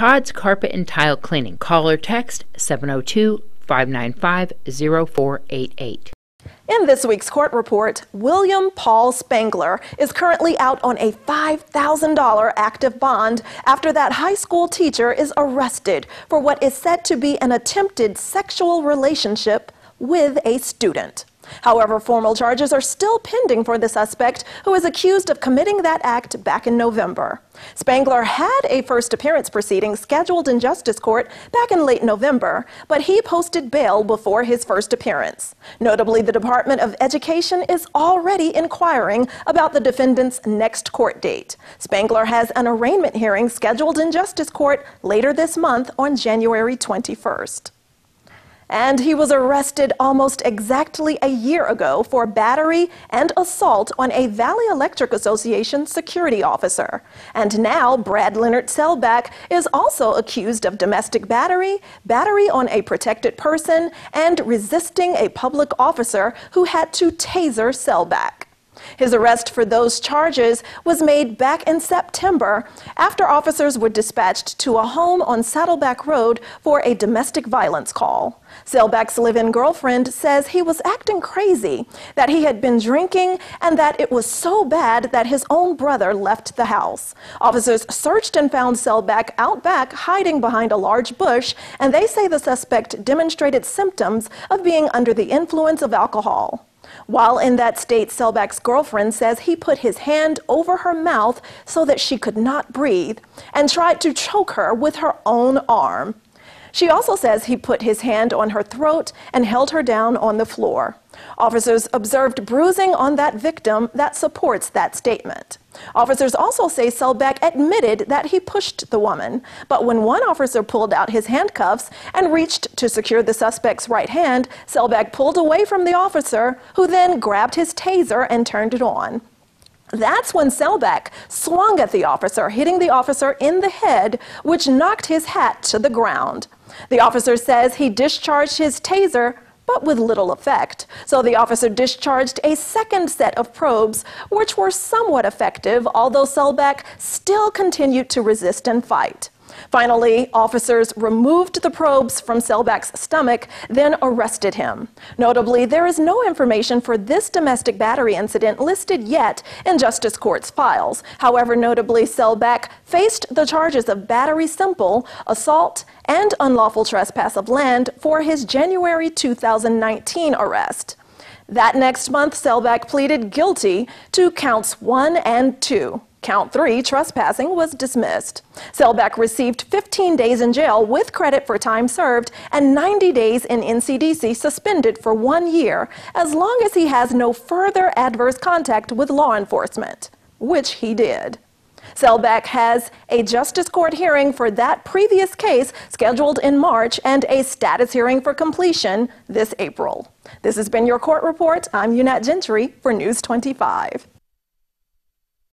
Todd's Carpet and Tile Cleaning. Call or text 702 595 0488. In this week's court report, William Paul Spangler is currently out on a $5,000 active bond after that high school teacher is arrested for what is said to be an attempted sexual relationship with a student. However, formal charges are still pending for the suspect who is accused of committing that act back in November. Spangler had a first appearance proceeding scheduled in Justice Court back in late November, but he posted bail before his first appearance. Notably, the Department of Education is already inquiring about the defendant's next court date. Spangler has an arraignment hearing scheduled in Justice Court later this month on January 21st and he was arrested almost exactly a year ago for battery and assault on a Valley Electric Association security officer. And now Brad Leonard Selbach is also accused of domestic battery, battery on a protected person, and resisting a public officer who had to taser Selbach. His arrest for those charges was made back in September after officers were dispatched to a home on Saddleback Road for a domestic violence call. Selbach's live-in girlfriend says he was acting crazy, that he had been drinking, and that it was so bad that his own brother left the house. Officers searched and found Selbach out back hiding behind a large bush, and they say the suspect demonstrated symptoms of being under the influence of alcohol. While in that state, Selbach's girlfriend says he put his hand over her mouth so that she could not breathe and tried to choke her with her own arm. She also says he put his hand on her throat and held her down on the floor. Officers observed bruising on that victim that supports that statement. Officers also say Selbach admitted that he pushed the woman, but when one officer pulled out his handcuffs and reached to secure the suspect's right hand, Selbach pulled away from the officer, who then grabbed his taser and turned it on. That's when Selbach swung at the officer, hitting the officer in the head, which knocked his hat to the ground. The officer says he discharged his taser but with little effect. So the officer discharged a second set of probes, which were somewhat effective, although Selbach still continued to resist and fight. Finally, officers removed the probes from Selbach's stomach, then arrested him. Notably, there is no information for this domestic battery incident listed yet in Justice Court's files. However, notably, Selbach faced the charges of battery simple, assault, and unlawful trespass of land for his January 2019 arrest. That next month, Selbach pleaded guilty to counts one and two. Count three, trespassing, was dismissed. Selbach received 15 days in jail with credit for time served and 90 days in NCDC suspended for one year, as long as he has no further adverse contact with law enforcement, which he did. Selbach has a Justice Court hearing for that previous case scheduled in March and a status hearing for completion this April. This has been your court report. I'm Eunette Gentry for News 25.